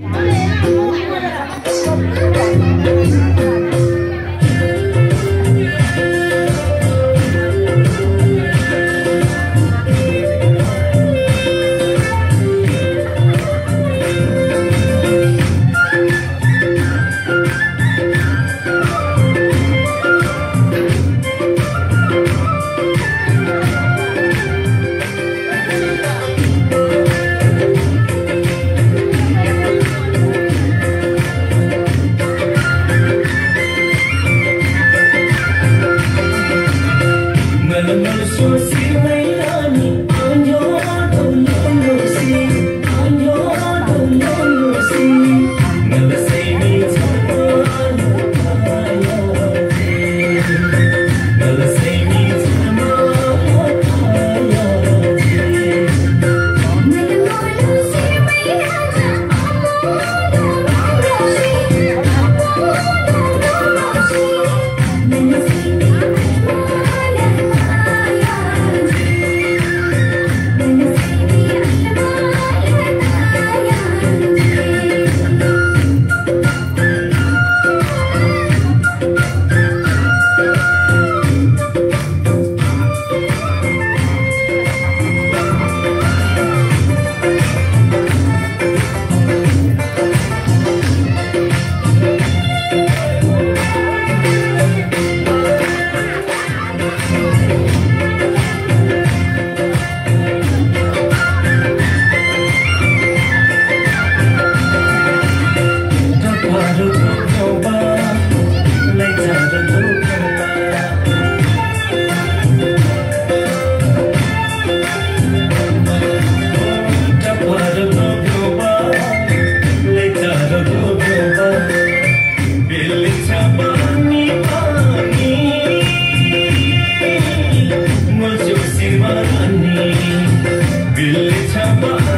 Never You. see Bye.